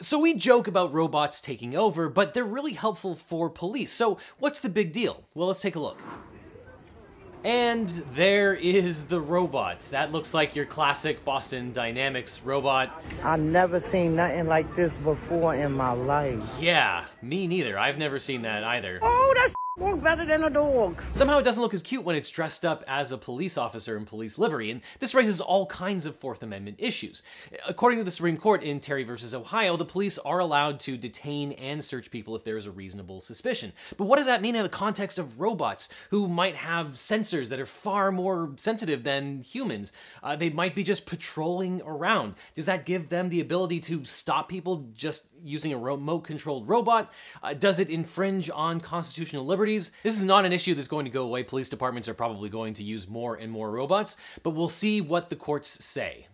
So we joke about robots taking over, but they're really helpful for police. So what's the big deal? Well, let's take a look. And there is the robot. That looks like your classic Boston Dynamics robot. I've never seen nothing like this before in my life. Yeah, me neither. I've never seen that either. Oh, that's work better than a dog. Somehow it doesn't look as cute when it's dressed up as a police officer in police livery, and this raises all kinds of Fourth Amendment issues. According to the Supreme Court in Terry versus Ohio, the police are allowed to detain and search people if there is a reasonable suspicion. But what does that mean in the context of robots, who might have sensors that are far more sensitive than humans? Uh, they might be just patrolling around. Does that give them the ability to stop people just using a remote-controlled robot? Uh, does it infringe on constitutional liberty? This is not an issue that's going to go away. Police departments are probably going to use more and more robots, but we'll see what the courts say.